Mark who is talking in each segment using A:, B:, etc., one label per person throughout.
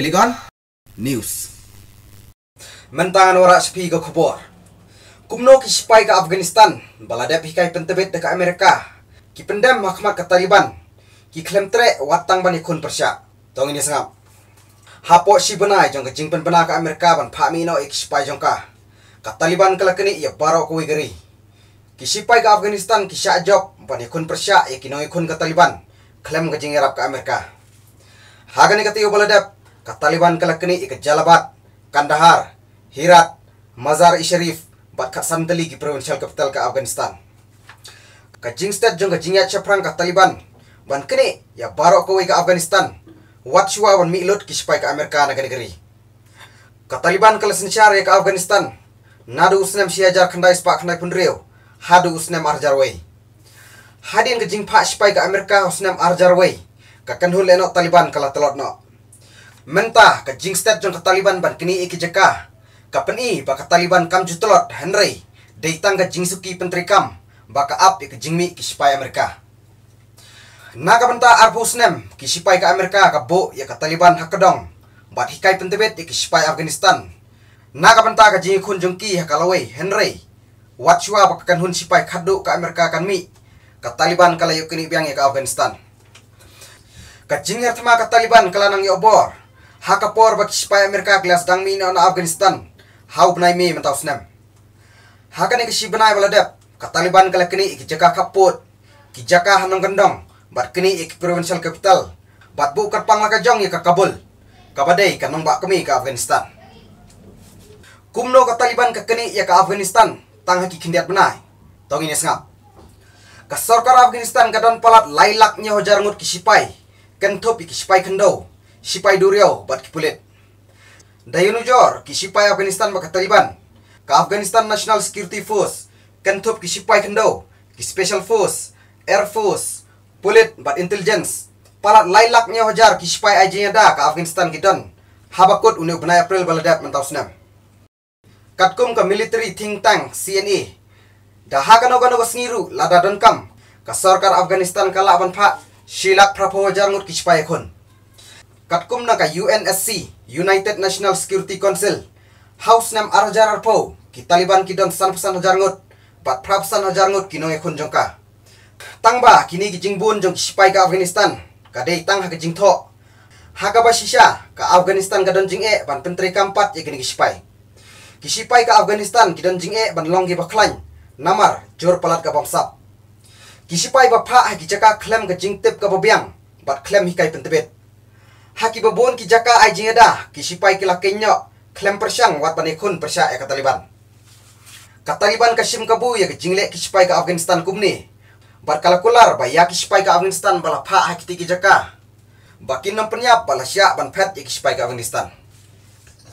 A: Klik on News. Mentangan ora sepi ke kubur. Kumno ki spy ke Afghanistan, baladep hikai pentebet deka Amerika. Ki pendam mahkamah ke Taliban. Ki klaim tre watang ban ikun persya. Tong ini sengap. Hapo si benai jong ke jingpen bena ke Amerika ban pami no ik spy jong ka. Ka Taliban kala kini ia baro kuwi geri. Ki spy ke Afghanistan ki sya job ban ikun persya ia ki no ikun ke Taliban. Klaim ke jing Arab ke Amerika. Hagani katiyo baladep ka Taliban kala kini ik Jalabat, Kandahar, Herat, Mazar-i-Sharif, bat ka sandali ki provincial capital ka Afghanistan. Ka jing state jong ka ya chaprang ka Taliban. Ban kini ya baro ko ka Afghanistan. Wat wan milut ki spy ka Amerika na gari Ka Taliban kala sinchar ya ka Afghanistan. Nadu usnem siajar khandai spa khandai punreu. Hadu usnem arjar way. Hadin ka jing pa spy ka Amerika usnem arjar way. Ka kanhul eno Taliban kala telot no. Mentah ka jing state jong ka Taliban ban kini iki jeka kapeni baka Taliban kam jutelot Henry deitang ka jingsuki pentri kam baka ap ke jingmi ki sipai Amerika. Naga benta arpusnem ki sipai ka Amerika ka bo ya ka Taliban hakadong bat hikai pentebet ki sipai Afghanistan. Naga benta ka jingi kun jungki hakalawai Henry. Watchwa baka kan hun sipai khadu ka Amerika kan mi. Ka Taliban kala yukini biang ya ka Afghanistan. Ka jingher thama ka Taliban kala nang yobor hakapor baki sipai Amerika kelas dang na Afghanistan. Hau benai mi mentau senam. Hakane ke si benai baladep, ka Taliban kala kini iki jaka kaput, ki jaka hanong gendong, bat kini iki provincial capital, bat bu kat pang jong ka Kabul, kabadai ka nong bak kami ka Afghanistan. Kumno ka Taliban ka kini ya ka Afghanistan, tang haki kindiat benai, tong ini sengap. Ka sarkar Afghanistan ka don palat lailak nya hojar ngut ki sipai, kentup iki sipai kendo, sipai duriau bat ki pulit. Dayunujor, kisipai Afghanistan baka Taliban. Ka Afghanistan National Security Force, kentup kisipai kendo, ki Special Force, Air Force, Pulit bat Intelligence. Palat lailak nya hojar kisipai ajinya da ka Afghanistan gidon. Habakut uni benai April baladat mentau senam. Katkum ka military think tank CNA. Dah gano gano sengiru lada don kam. Ka sarkar Afghanistan kala ban pa silak prapo hojar ngut ki ki don san pesan hajar ngut bat prap san hajar ngut kinong ekun jongka. Tangba kini ki jingbun jong sipai ka Afghanistan ka dei tang ha jing tho haga ba shisha ka Afghanistan ka don jing e ban pentri kampat ye kini ki sipai. Ki sipai ka Afghanistan ki don jing e ban long gi baklan namar jor palat ka bangsap ki sipai ba pha ha ki jaka klem ka jing tip ka bobiang bat klem hikai pentebet haki babon ki jaka ai jingeda ki sipai ki lakenyo klem persyang wat kun persya ya Taliban. Ka Taliban ka sim kabu ya ki jingle ki sipai ka Afghanistan kumni. Bar kalakular ba ya ki sipai ka Afghanistan bala pha haki ti ki jaka. Bakin nam penyap bala sya ban pet ya ki sipai ka Afghanistan.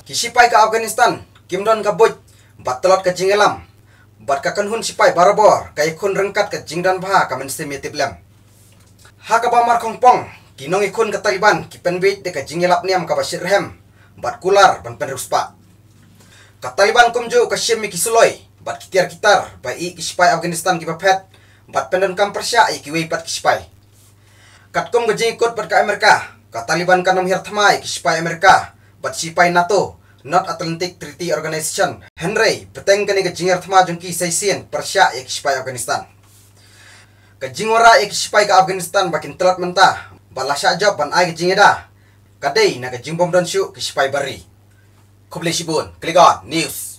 A: Ki sipai ka Afghanistan kimdon ka boj batalot ka jingelam. Bat ka kanhun sipai barabor kay kun rengkat ka jingdan ba ka men semitip lem. Haka ba mar Kinong ikun ke Taliban ki penbit de ka jingilap niam ka basir hem bat kular ban penruspa. Ka Taliban kumju ka shim ki suloi bat kitiar kitar ba i ki spy Afghanistan ki bapet bat pendon kam persya i ki wei pat ki spy. Kat kum gajing ikut bat ka Amerika ka Taliban kanam hir thamai ki spy Amerika bat spy NATO North Atlantic Treaty Organization Henry peteng kani ka jingir thama jungki saisien persya i ki spy Afghanistan. Ka jingora i ka Afghanistan bakin telat mentah balasya job ban ai jingeda kadai na ka jingbom don shu ki spai bari. Click on. News